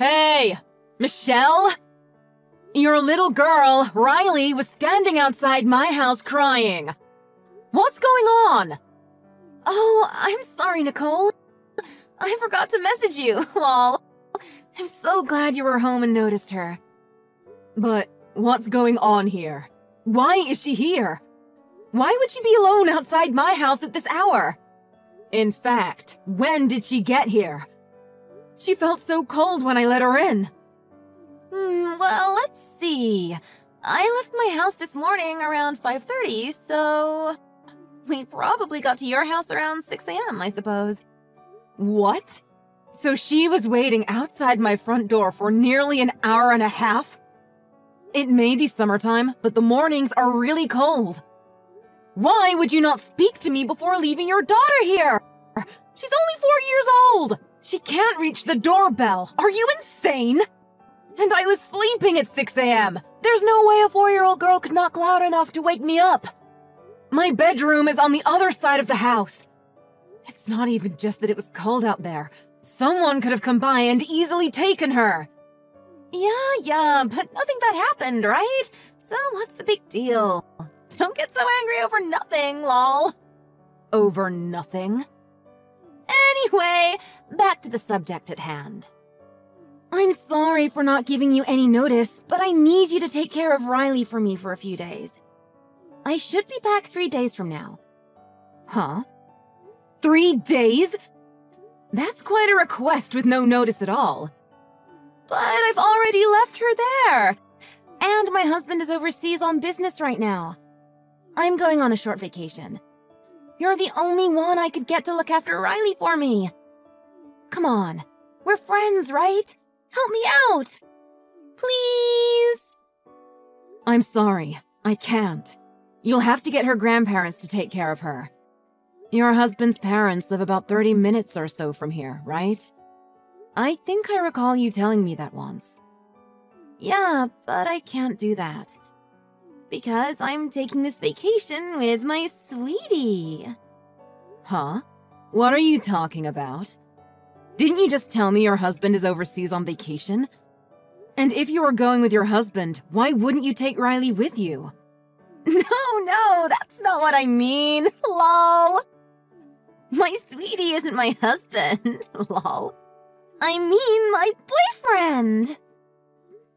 Hey, Michelle? Your little girl, Riley, was standing outside my house crying. What's going on? Oh, I'm sorry, Nicole. I forgot to message you. Lol. I'm so glad you were home and noticed her. But what's going on here? Why is she here? Why would she be alone outside my house at this hour? In fact, when did she get here? She felt so cold when I let her in. Hmm, well, let's see. I left my house this morning around 5.30, so... We probably got to your house around 6 a.m., I suppose. What? So she was waiting outside my front door for nearly an hour and a half? It may be summertime, but the mornings are really cold. Why would you not speak to me before leaving your daughter here? She's only four years old! She can't reach the doorbell. Are you insane? And I was sleeping at 6 a.m. There's no way a four-year-old girl could knock loud enough to wake me up. My bedroom is on the other side of the house. It's not even just that it was cold out there. Someone could have come by and easily taken her. Yeah, yeah, but nothing bad happened, right? So what's the big deal? Don't get so angry over nothing, lol. Over nothing? Anyway, back to the subject at hand. I'm sorry for not giving you any notice, but I need you to take care of Riley for me for a few days. I should be back three days from now. Huh? Three days? That's quite a request with no notice at all. But I've already left her there. And my husband is overseas on business right now. I'm going on a short vacation. You're the only one I could get to look after Riley for me. Come on. We're friends, right? Help me out. Please. I'm sorry. I can't. You'll have to get her grandparents to take care of her. Your husband's parents live about 30 minutes or so from here, right? I think I recall you telling me that once. Yeah, but I can't do that. Because I'm taking this vacation with my sweetie. Huh? What are you talking about? Didn't you just tell me your husband is overseas on vacation? And if you are going with your husband, why wouldn't you take Riley with you? No, no, that's not what I mean. Lol. My sweetie isn't my husband. Lol. I mean my boyfriend.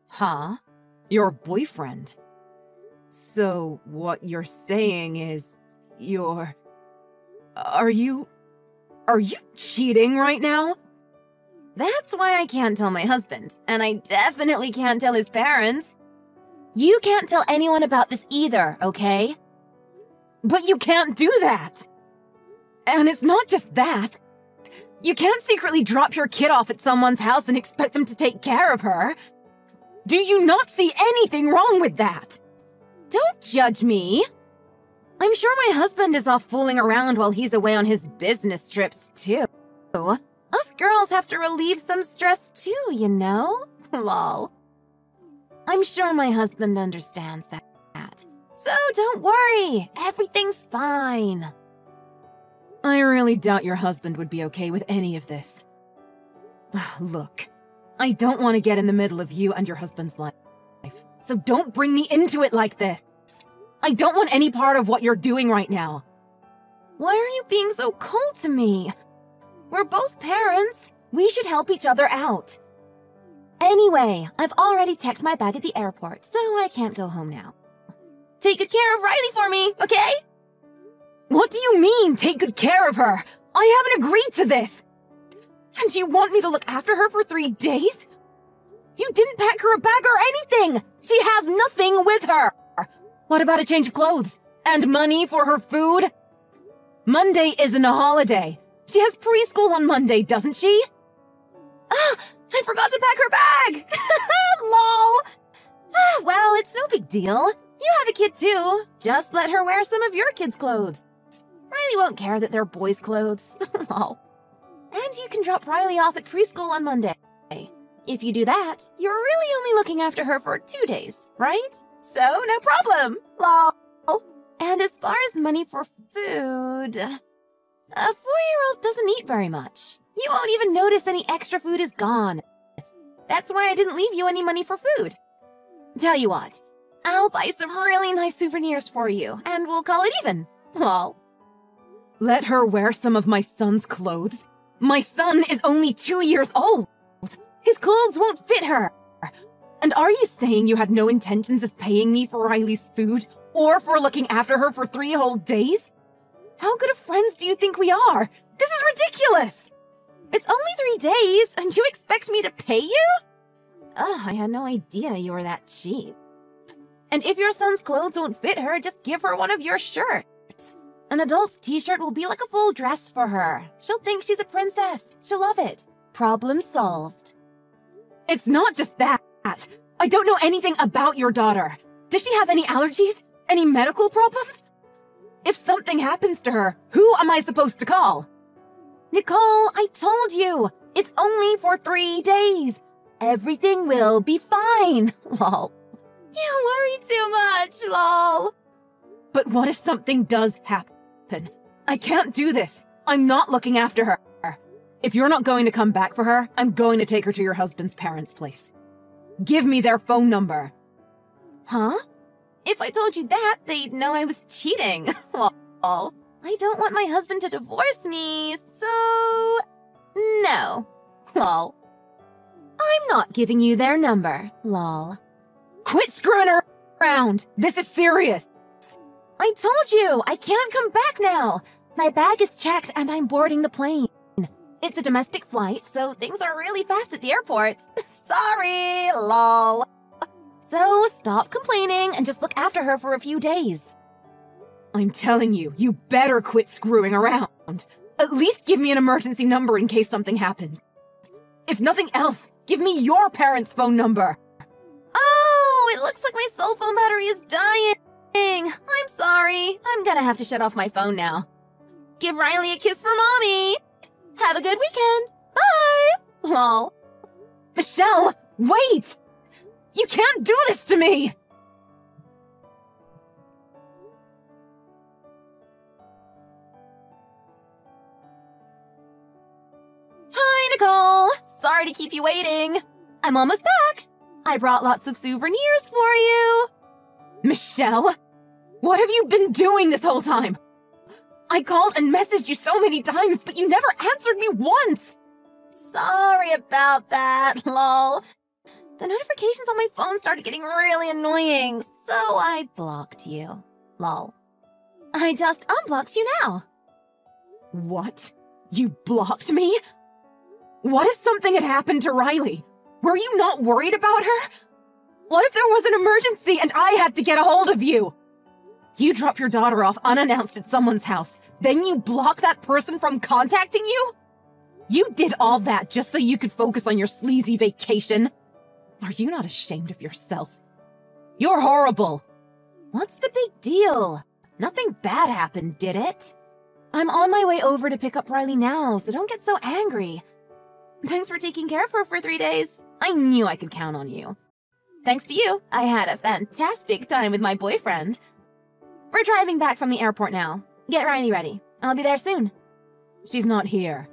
Huh? Your boyfriend? So, what you're saying is you're. Are you. Are you cheating right now? That's why I can't tell my husband, and I definitely can't tell his parents. You can't tell anyone about this either, okay? But you can't do that! And it's not just that. You can't secretly drop your kid off at someone's house and expect them to take care of her. Do you not see anything wrong with that? Don't judge me. I'm sure my husband is off fooling around while he's away on his business trips, too. Us girls have to relieve some stress, too, you know? Lol. I'm sure my husband understands that. So don't worry, everything's fine. I really doubt your husband would be okay with any of this. Look, I don't want to get in the middle of you and your husband's life, so don't bring me into it like this. I don't want any part of what you're doing right now. Why are you being so cold to me? We're both parents. We should help each other out. Anyway, I've already checked my bag at the airport, so I can't go home now. Take good care of Riley for me, okay? What do you mean, take good care of her? I haven't agreed to this! And you want me to look after her for three days? You didn't pack her a bag or anything! She has nothing with her! What about a change of clothes? And money for her food? Monday isn't a holiday. She has preschool on Monday, doesn't she? Ah, I forgot to pack her bag! Lol! Ah, well, it's no big deal. You have a kid too. Just let her wear some of your kid's clothes. Riley won't care that they're boys' clothes. Lol. And you can drop Riley off at preschool on Monday. If you do that, you're really only looking after her for two days, right? So, no problem. Lol. And as far as money for food, a four-year-old doesn't eat very much. You won't even notice any extra food is gone. That's why I didn't leave you any money for food. Tell you what, I'll buy some really nice souvenirs for you, and we'll call it even. Well, let her wear some of my son's clothes. My son is only two years old. His clothes won't fit her. And are you saying you had no intentions of paying me for Riley's food or for looking after her for three whole days? How good of friends do you think we are? This is ridiculous! It's only three days, and you expect me to pay you? Ugh, I had no idea you were that cheap. And if your son's clothes won't fit her, just give her one of your shirts. An adult's t-shirt will be like a full dress for her. She'll think she's a princess. She'll love it. Problem solved. It's not just that. I don't know anything about your daughter. Does she have any allergies? Any medical problems? If something happens to her, who am I supposed to call? Nicole, I told you! It's only for three days. Everything will be fine. Lol. You worry too much, lol. But what if something does happen? I can't do this. I'm not looking after her. If you're not going to come back for her, I'm going to take her to your husband's parents' place. Give me their phone number. Huh? If I told you that, they'd know I was cheating. Lol. I don't want my husband to divorce me, so... No. Lol. I'm not giving you their number. Lol. Quit screwing around! This is serious! I told you! I can't come back now! My bag is checked and I'm boarding the plane. It's a domestic flight, so things are really fast at the airport. Sorry, lol. So stop complaining and just look after her for a few days. I'm telling you, you better quit screwing around. At least give me an emergency number in case something happens. If nothing else, give me your parents' phone number. Oh, it looks like my cell phone battery is dying. I'm sorry. I'm gonna have to shut off my phone now. Give Riley a kiss for mommy. Have a good weekend. Bye. Lol. Michelle, wait! You can't do this to me! Hi, Nicole! Sorry to keep you waiting. I'm almost back. I brought lots of souvenirs for you. Michelle, what have you been doing this whole time? I called and messaged you so many times, but you never answered me once. Sorry about that, lol. The notifications on my phone started getting really annoying, so I blocked you. Lol. I just unblocked you now. What? You blocked me? What if something had happened to Riley? Were you not worried about her? What if there was an emergency and I had to get a hold of you? You drop your daughter off unannounced at someone's house, then you block that person from contacting you? You did all that just so you could focus on your sleazy vacation. Are you not ashamed of yourself? You're horrible. What's the big deal? Nothing bad happened, did it? I'm on my way over to pick up Riley now, so don't get so angry. Thanks for taking care of her for three days. I knew I could count on you. Thanks to you, I had a fantastic time with my boyfriend. We're driving back from the airport now. Get Riley ready. I'll be there soon. She's not here.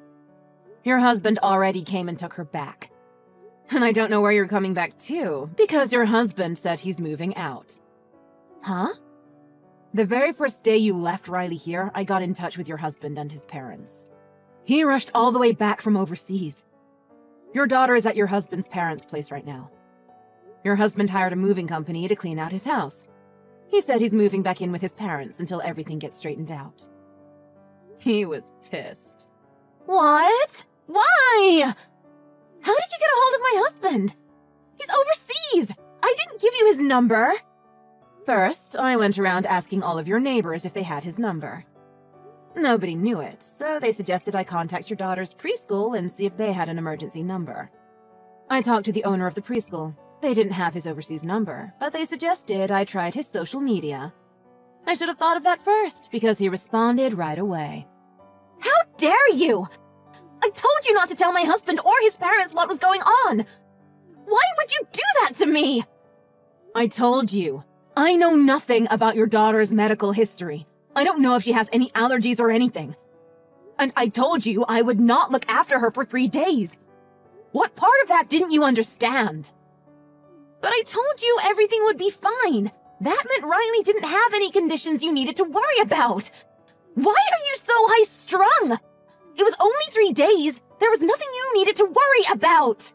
Your husband already came and took her back. And I don't know where you're coming back to, because your husband said he's moving out. Huh? The very first day you left Riley here, I got in touch with your husband and his parents. He rushed all the way back from overseas. Your daughter is at your husband's parents' place right now. Your husband hired a moving company to clean out his house. He said he's moving back in with his parents until everything gets straightened out. He was pissed. What? Why? How did you get a hold of my husband? He's overseas! I didn't give you his number! First, I went around asking all of your neighbors if they had his number. Nobody knew it, so they suggested I contact your daughter's preschool and see if they had an emergency number. I talked to the owner of the preschool, they didn't have his overseas number, but they suggested I tried his social media. I should have thought of that first, because he responded right away. How dare you! I told you not to tell my husband or his parents what was going on! Why would you do that to me? I told you. I know nothing about your daughter's medical history. I don't know if she has any allergies or anything. And I told you I would not look after her for three days. What part of that didn't you understand? But I told you everything would be fine. That meant Riley didn't have any conditions you needed to worry about. Why are you so high strung? It was only three days. There was nothing you needed to worry about.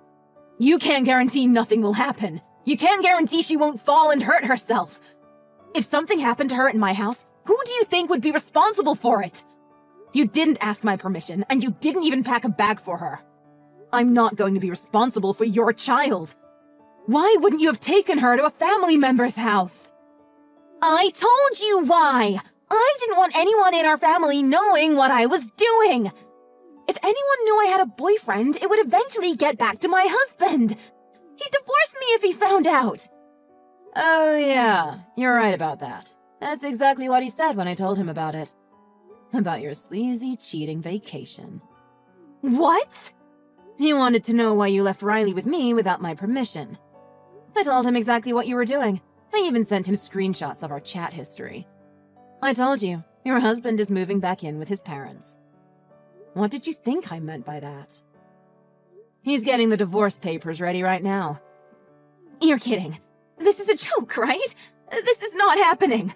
You can't guarantee nothing will happen. You can't guarantee she won't fall and hurt herself. If something happened to her in my house, who do you think would be responsible for it? You didn't ask my permission, and you didn't even pack a bag for her. I'm not going to be responsible for your child. Why wouldn't you have taken her to a family member's house? I told you why! I didn't want anyone in our family knowing what I was doing! If anyone knew I had a boyfriend, it would eventually get back to my husband! He'd divorce me if he found out! Oh, yeah, you're right about that. That's exactly what he said when I told him about it. About your sleazy, cheating vacation. What? He wanted to know why you left Riley with me without my permission. I told him exactly what you were doing. I even sent him screenshots of our chat history. I told you, your husband is moving back in with his parents. What did you think I meant by that? He's getting the divorce papers ready right now. You're kidding. This is a joke, right? This is not happening.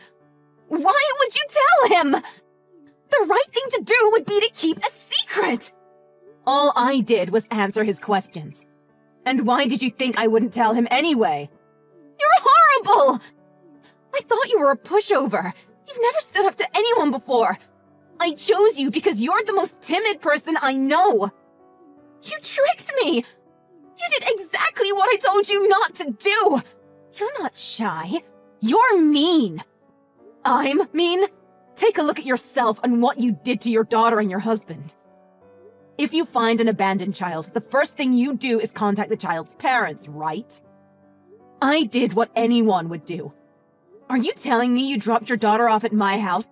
Why would you tell him? The right thing to do would be to keep a secret. All I did was answer his questions. And why did you think I wouldn't tell him anyway? You're horrible! I thought you were a pushover. You've never stood up to anyone before. I chose you because you're the most timid person I know. You tricked me! You did exactly what I told you not to do! You're not shy. You're mean. I'm mean? Take a look at yourself and what you did to your daughter and your husband. If you find an abandoned child, the first thing you do is contact the child's parents, right? I did what anyone would do. Are you telling me you dropped your daughter off at my house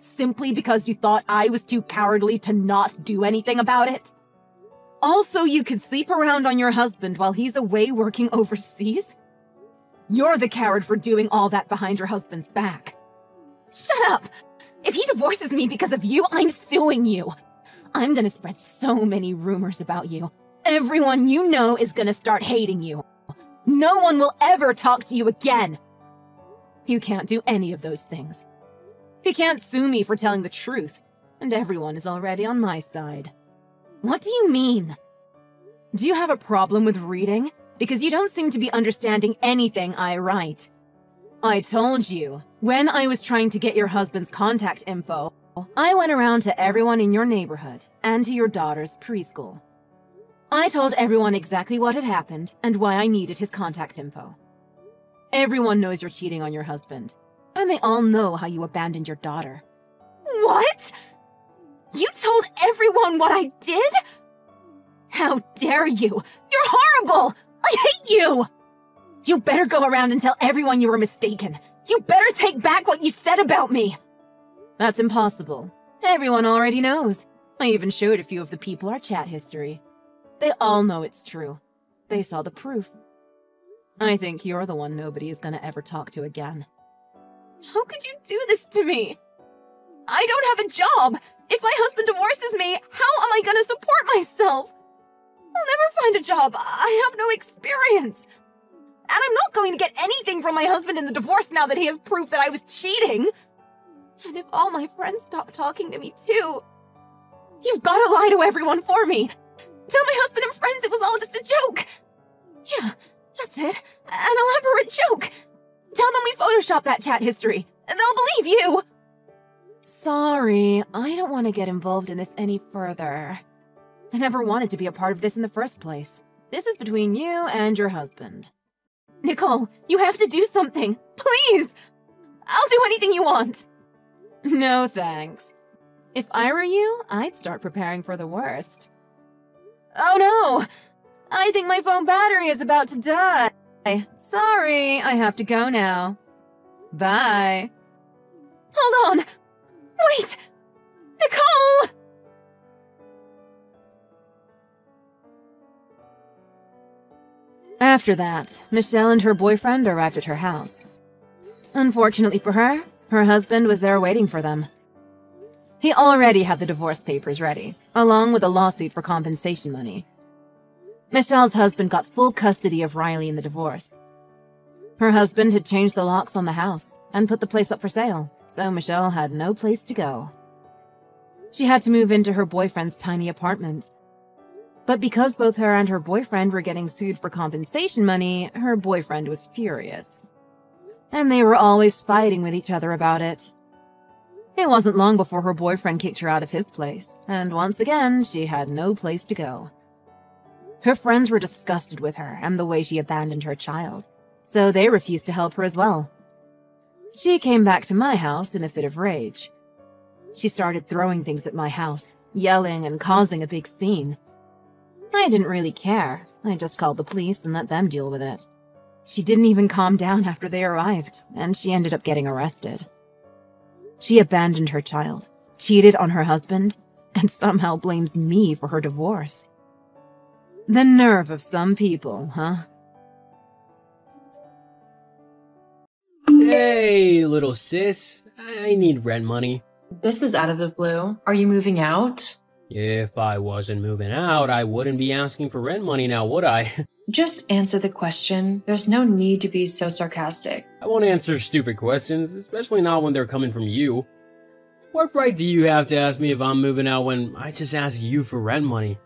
simply because you thought I was too cowardly to not do anything about it? Also, you could sleep around on your husband while he's away working overseas? You're the coward for doing all that behind your husband's back. Shut up! If he divorces me because of you, I'm suing you. I'm gonna spread so many rumors about you. Everyone you know is gonna start hating you. No one will ever talk to you again. You can't do any of those things. He can't sue me for telling the truth, and everyone is already on my side. What do you mean? Do you have a problem with reading? Because you don't seem to be understanding anything I write. I told you, when I was trying to get your husband's contact info, I went around to everyone in your neighborhood and to your daughter's preschool. I told everyone exactly what had happened and why I needed his contact info. Everyone knows you're cheating on your husband, and they all know how you abandoned your daughter. What? You told everyone what I did? How dare you? You're horrible! I hate you! You better go around and tell everyone you were mistaken. You better take back what you said about me. That's impossible. Everyone already knows. I even showed a few of the people our chat history. They all know it's true. They saw the proof. I think you're the one nobody is gonna ever talk to again. How could you do this to me? I don't have a job. If my husband divorces me, how am I gonna support myself? I'll never find a job. I have no experience. And I'm not going to get anything from my husband in the divorce now that he has proof that I was cheating. And if all my friends stop talking to me too, you've got to lie to everyone for me. Tell my husband and friends it was all just a joke. Yeah, that's it. An elaborate joke. Tell them we photoshopped that chat history. They'll believe you. Sorry, I don't want to get involved in this any further. I never wanted to be a part of this in the first place. This is between you and your husband. Nicole, you have to do something. Please! I'll do anything you want. No thanks. If I were you, I'd start preparing for the worst. Oh no! I think my phone battery is about to die. Sorry, I have to go now. Bye. Hold on! Wait! Nicole! After that, Michelle and her boyfriend arrived at her house. Unfortunately for her, her husband was there waiting for them. He already had the divorce papers ready, along with a lawsuit for compensation money. Michelle's husband got full custody of Riley in the divorce. Her husband had changed the locks on the house and put the place up for sale, so Michelle had no place to go. She had to move into her boyfriend's tiny apartment. But because both her and her boyfriend were getting sued for compensation money, her boyfriend was furious. And they were always fighting with each other about it. It wasn't long before her boyfriend kicked her out of his place, and once again, she had no place to go. Her friends were disgusted with her and the way she abandoned her child, so they refused to help her as well. She came back to my house in a fit of rage. She started throwing things at my house, yelling and causing a big scene. I didn't really care. I just called the police and let them deal with it. She didn't even calm down after they arrived, and she ended up getting arrested. She abandoned her child, cheated on her husband, and somehow blames me for her divorce. The nerve of some people, huh? Hey, little sis. I need rent money. This is out of the blue. Are you moving out? If I wasn't moving out, I wouldn't be asking for rent money now, would I? Just answer the question. There's no need to be so sarcastic. I won't answer stupid questions, especially not when they're coming from you. What right do you have to ask me if I'm moving out when I just asked you for rent money?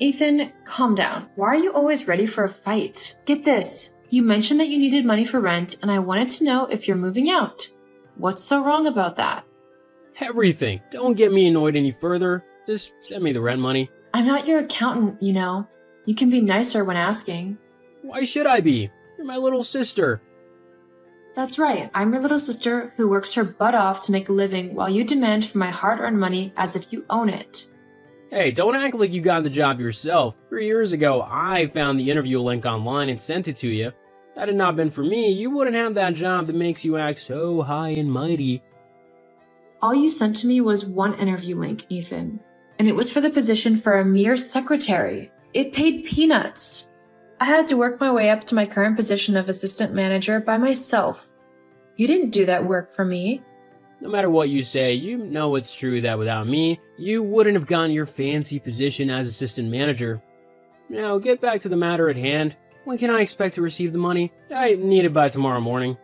Ethan, calm down. Why are you always ready for a fight? Get this. You mentioned that you needed money for rent, and I wanted to know if you're moving out. What's so wrong about that? Everything. Don't get me annoyed any further. Just send me the rent money. I'm not your accountant, you know. You can be nicer when asking. Why should I be? You're my little sister. That's right. I'm your little sister who works her butt off to make a living while you demand for my hard earned money as if you own it. Hey, don't act like you got the job yourself. Three years ago, I found the interview link online and sent it to you. Had it not been for me, you wouldn't have that job that makes you act so high and mighty. All you sent to me was one interview link, Ethan, and it was for the position for a mere secretary. It paid peanuts. I had to work my way up to my current position of assistant manager by myself. You didn't do that work for me. No matter what you say, you know it's true that without me, you wouldn't have gotten your fancy position as assistant manager. Now, get back to the matter at hand. When can I expect to receive the money? I need it by tomorrow morning.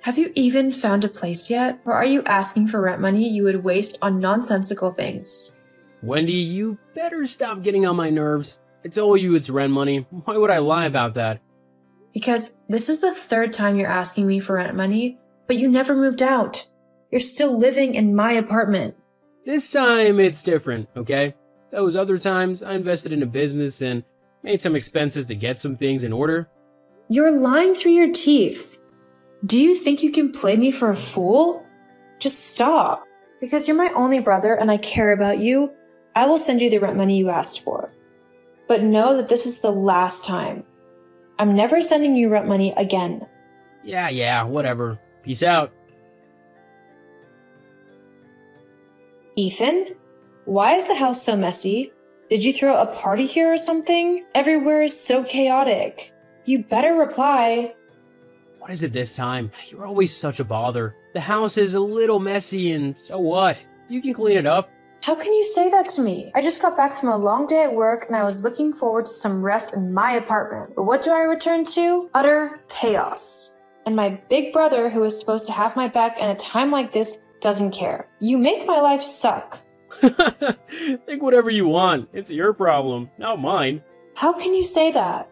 Have you even found a place yet? Or are you asking for rent money you would waste on nonsensical things? Wendy, you better stop getting on my nerves. I told you it's rent money. Why would I lie about that? Because this is the third time you're asking me for rent money, but you never moved out. You're still living in my apartment. This time it's different, okay? Those other times I invested in a business and made some expenses to get some things in order. You're lying through your teeth. Do you think you can play me for a fool? Just stop. Because you're my only brother and I care about you, I will send you the rent money you asked for. But know that this is the last time. I'm never sending you rent money again. Yeah, yeah, whatever. Peace out. Ethan? Why is the house so messy? Did you throw a party here or something? Everywhere is so chaotic. You better reply. What is it this time? You're always such a bother. The house is a little messy and so what? You can clean it up. How can you say that to me? I just got back from a long day at work and I was looking forward to some rest in my apartment. But what do I return to? Utter chaos. And my big brother, who is supposed to have my back in a time like this, doesn't care. You make my life suck. Think whatever you want. It's your problem, not mine. How can you say that?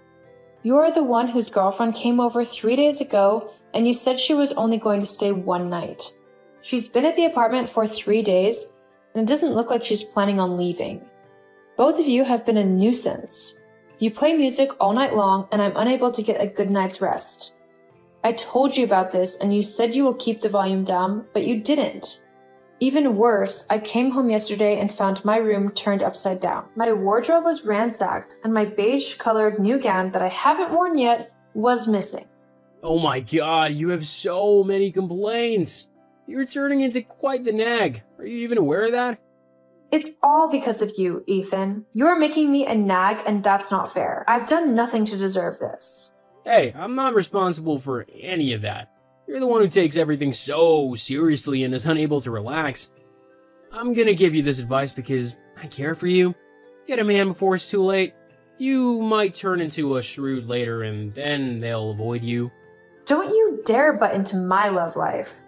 You're the one whose girlfriend came over three days ago and you said she was only going to stay one night. She's been at the apartment for three days and it doesn't look like she's planning on leaving. Both of you have been a nuisance. You play music all night long and I'm unable to get a good night's rest. I told you about this and you said you will keep the volume down, but you didn't. Even worse, I came home yesterday and found my room turned upside down. My wardrobe was ransacked, and my beige colored new gown that I haven't worn yet was missing. Oh my god, you have so many complaints. You're turning into quite the nag. Are you even aware of that? It's all because of you, Ethan. You're making me a nag, and that's not fair. I've done nothing to deserve this. Hey, I'm not responsible for any of that. You're the one who takes everything so seriously and is unable to relax. I'm gonna give you this advice because I care for you. Get a man before it's too late. You might turn into a shrew later and then they'll avoid you. Don't you dare butt into my love life.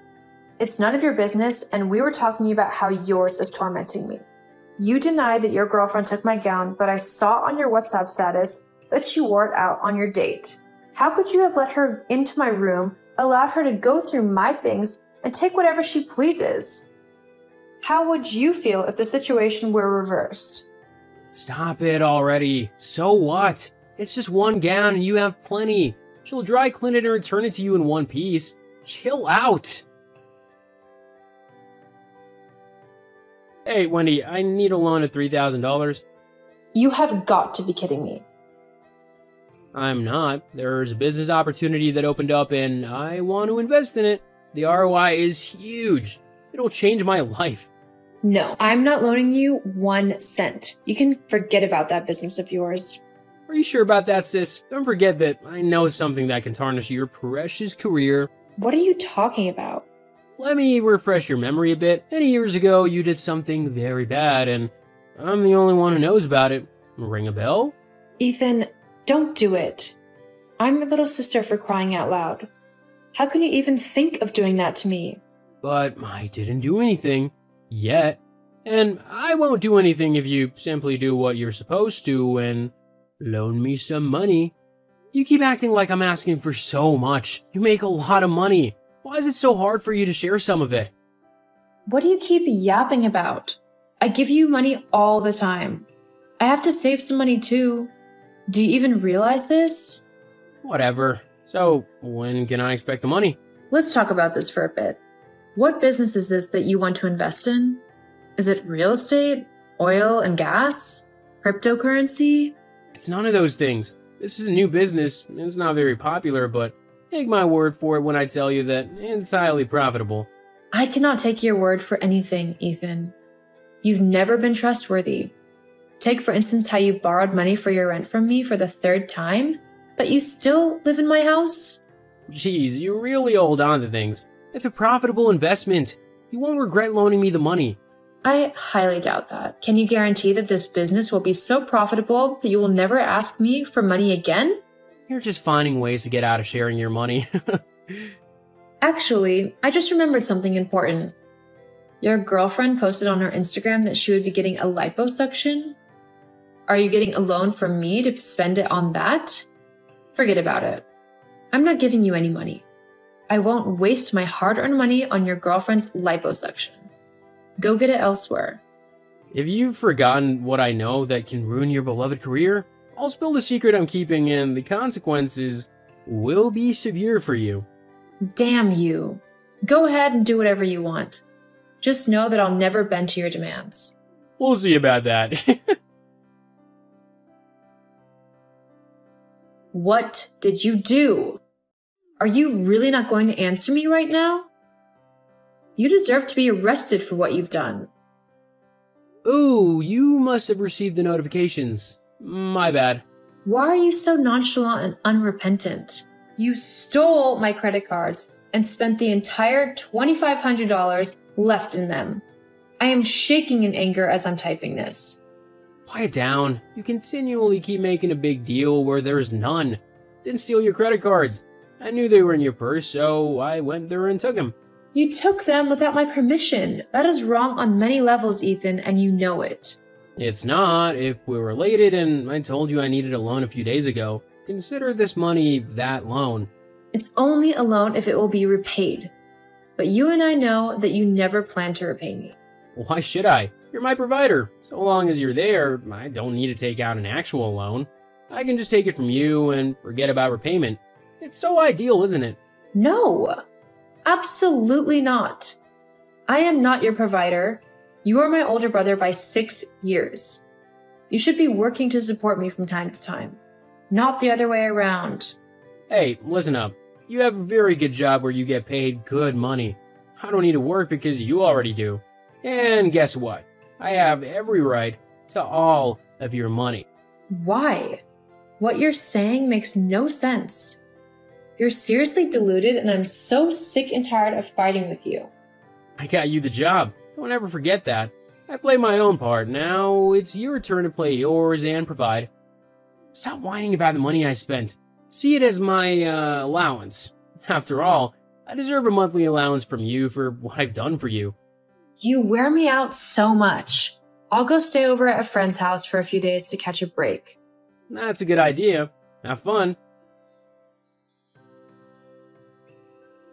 It's none of your business, and we were talking about how yours is tormenting me. You denied that your girlfriend took my gown, but I saw on your WhatsApp status that she wore it out on your date. How could you have let her into my room, allowed her to go through my things, and take whatever she pleases? How would you feel if the situation were reversed? Stop it already. So what? It's just one gown and you have plenty. She'll dry clean it and return it to you in one piece. Chill out. Hey, Wendy, I need a loan of $3,000. You have got to be kidding me. I'm not. There's a business opportunity that opened up and I want to invest in it. The ROI is huge. It'll change my life. No, I'm not loaning you one cent. You can forget about that business of yours. Are you sure about that, sis? Don't forget that I know something that can tarnish your precious career. What are you talking about? Let me refresh your memory a bit. Many years ago, you did something very bad, and I'm the only one who knows about it. Ring a bell? Ethan, don't do it. I'm your little sister for crying out loud. How can you even think of doing that to me? But I didn't do anything. Yet. And I won't do anything if you simply do what you're supposed to and loan me some money. You keep acting like I'm asking for so much. You make a lot of money. Why is it so hard for you to share some of it? What do you keep yapping about? I give you money all the time. I have to save some money too. Do you even realize this? Whatever. So, when can I expect the money? Let's talk about this for a bit. What business is this that you want to invest in? Is it real estate, oil and gas, cryptocurrency? It's none of those things. This is a new business. It's not very popular, but take my word for it when I tell you that it's highly profitable. I cannot take your word for anything, Ethan. You've never been trustworthy. Take, for instance, how you borrowed money for your rent from me for the third time, but you still live in my house? Geez, you really hold on to things. It's a profitable investment. You won't regret loaning me the money. I highly doubt that. Can you guarantee that this business will be so profitable that you will never ask me for money again? You're just finding ways to get out of sharing your money. Actually, I just remembered something important. Your girlfriend posted on her Instagram that she would be getting a liposuction. Are you getting a loan from me to spend it on that? Forget about it. I'm not giving you any money. I won't waste my hard earned money on your girlfriend's liposuction. Go get it elsewhere. if you've forgotten what I know that can ruin your beloved career, I'll spill the secret I'm keeping, and the consequences will be severe for you. Damn you. Go ahead and do whatever you want. Just know that I'll never bend to your demands. We'll see about that. What did you do? Are you really not going to answer me right now? You deserve to be arrested for what you've done. Ooh, you must have received the notifications. My bad. Why are you so nonchalant and unrepentant? You stole my credit cards and spent the entire $2,500 left in them. I am shaking in anger as I'm typing this. Quiet down. You continually keep making a big deal where there's none. Didn't steal your credit cards. I knew they were in your purse, so I went there and took them. You took them without my permission. That is wrong on many levels, Ethan, and you know it. It's not. If we're related and I told you I needed a loan a few days ago, consider this money that loan. It's only a loan if it will be repaid. But you and I know that you never plan to repay me. Why should I? You're my provider. So long as you're there, I don't need to take out an actual loan. I can just take it from you and forget about repayment. It's so ideal, isn't it? No, absolutely not. I am not your provider. You are my older brother by six years. You should be working to support me from time to time, not the other way around. Hey, listen up. You have a very good job where you get paid good money. I don't need to work because you already do. And guess what? I have every right to all of your money. Why? What you're saying makes no sense. You're seriously deluded, and I'm so sick and tired of fighting with you. I got you the job. Don't ever forget that. I play my own part. Now it's your turn to play yours and provide. Stop whining about the money I spent. See it as my uh, allowance. After all, I deserve a monthly allowance from you for what I've done for you. You wear me out so much. I'll go stay over at a friend's house for a few days to catch a break. That's a good idea. Have fun.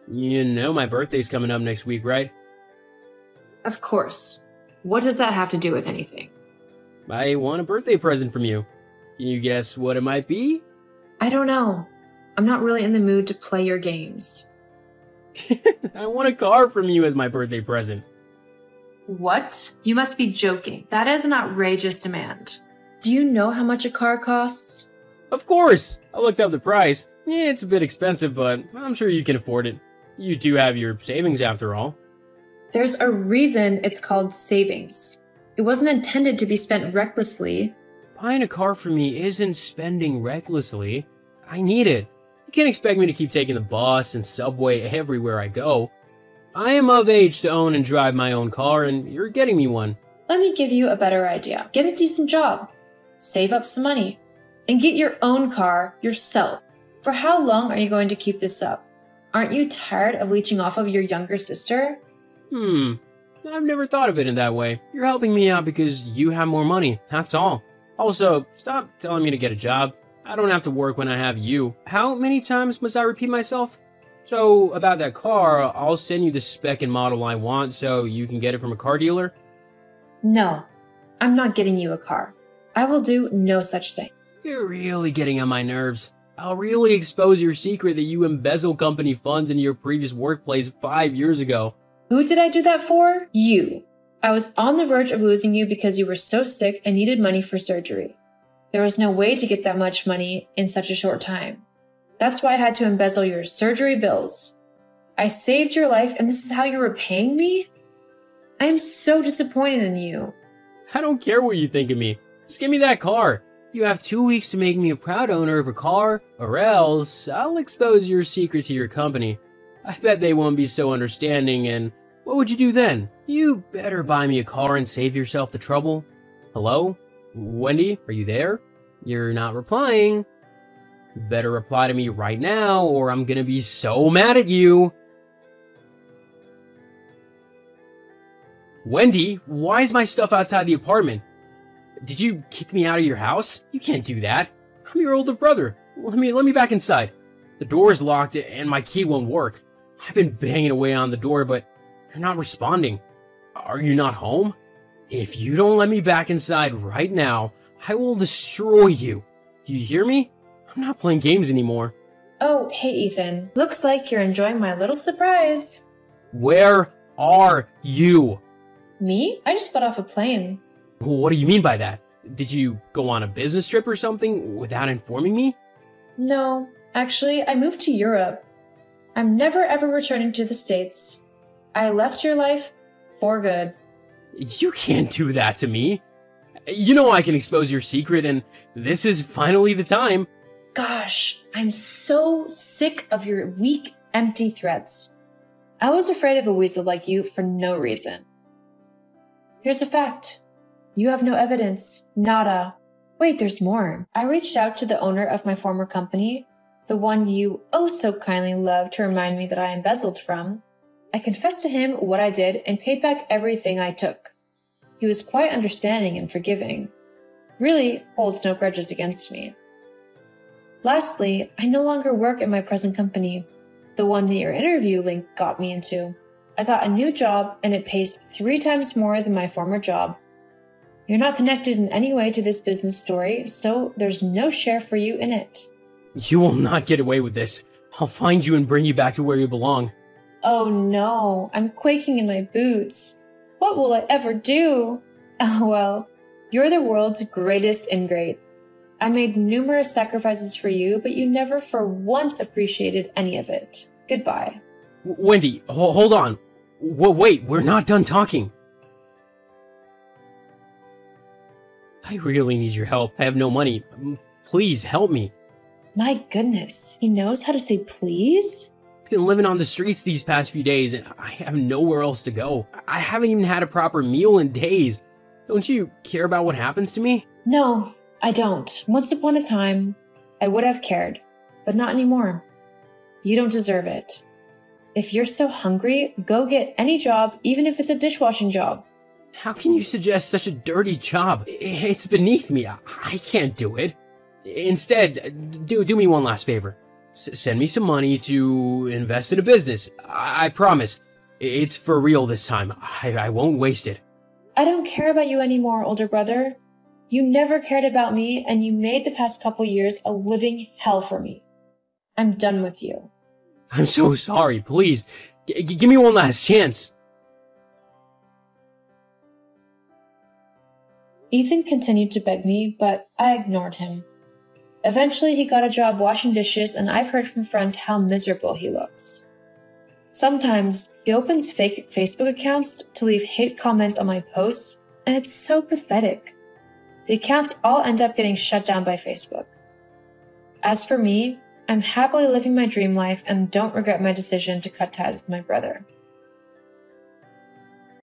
You know my birthday's coming up next week, right? Of course. What does that have to do with anything? I want a birthday present from you. Can you guess what it might be? I don't know. I'm not really in the mood to play your games. I want a car from you as my birthday present. What? You must be joking. That is an outrageous demand. Do you know how much a car costs? Of course! I looked up the price. Yeah, it's a bit expensive, but I'm sure you can afford it. You do have your savings after all. There's a reason it's called savings. It wasn't intended to be spent recklessly. Buying a car for me isn't spending recklessly. I need it. You can't expect me to keep taking the bus and subway everywhere I go. I am of age to own and drive my own car, and you're getting me one. Let me give you a better idea. Get a decent job, save up some money, and get your own car yourself. For how long are you going to keep this up? Aren't you tired of leeching off of your younger sister? Hmm. I've never thought of it in that way. You're helping me out because you have more money, that's all. Also, stop telling me to get a job. I don't have to work when I have you. How many times must I repeat myself? So, about that car, I'll send you the spec and model I want so you can get it from a car dealer? No, I'm not getting you a car. I will do no such thing. You're really getting on my nerves. I'll really expose your secret that you embezzled company funds in your previous workplace five years ago. Who did I do that for? You. I was on the verge of losing you because you were so sick and needed money for surgery. There was no way to get that much money in such a short time. That's why I had to embezzle your surgery bills. I saved your life and this is how you're repaying me? I am so disappointed in you. I don't care what you think of me. Just give me that car. You have two weeks to make me a proud owner of a car, or else I'll expose your secret to your company. I bet they won't be so understanding, and what would you do then? You better buy me a car and save yourself the trouble. Hello? Wendy, are you there? You're not replying. Better reply to me right now, or I'm gonna be so mad at you. Wendy, why is my stuff outside the apartment? Did you kick me out of your house? You can't do that. I'm your older brother. Let me let me back inside. The door is locked and my key won't work. I've been banging away on the door, but you're not responding. Are you not home? If you don't let me back inside right now, I will destroy you. Do you hear me? I'm not playing games anymore. Oh, hey Ethan. Looks like you're enjoying my little surprise. Where are you? Me? I just got off a plane. What do you mean by that? Did you go on a business trip or something without informing me? No, actually, I moved to Europe. I'm never ever returning to the States. I left your life for good. You can't do that to me. You know I can expose your secret, and this is finally the time. Gosh, I'm so sick of your weak, empty threats. I was afraid of a weasel like you for no reason. Here's a fact you have no evidence. Nada. Wait, there's more. I reached out to the owner of my former company, the one you oh so kindly loved to remind me that I embezzled from. I confessed to him what I did and paid back everything I took. He was quite understanding and forgiving. Really holds no grudges against me. Lastly, I no longer work at my present company, the one that your interview link got me into. I got a new job and it pays three times more than my former job. You're not connected in any way to this business story, so there's no share for you in it. You will not get away with this. I'll find you and bring you back to where you belong. Oh no, I'm quaking in my boots. What will I ever do? Oh well, you're the world's greatest ingrate. I made numerous sacrifices for you, but you never for once appreciated any of it. Goodbye. W Wendy, ho hold on. W wait, we're not done talking. I really need your help. I have no money. Please help me. My goodness, he knows how to say please? Been living on the streets these past few days and I have nowhere else to go. I haven't even had a proper meal in days. Don't you care about what happens to me? No, I don't. Once upon a time, I would have cared, but not anymore. You don't deserve it. If you're so hungry, go get any job, even if it's a dishwashing job. How can you suggest such a dirty job? It's beneath me. I can't do it. Instead, do, do me one last favor. S send me some money to invest in a business. I, I promise. It's for real this time. I, I won't waste it. I don't care about you anymore, older brother. You never cared about me, and you made the past couple years a living hell for me. I'm done with you. I'm so sorry. Please, g- give me one last chance. Ethan continued to beg me, but I ignored him. Eventually, he got a job washing dishes, and I've heard from friends how miserable he looks. Sometimes he opens fake Facebook accounts to leave hate comments on my posts, and it's so pathetic. The accounts all end up getting shut down by Facebook. As for me, I'm happily living my dream life and don't regret my decision to cut ties with my brother.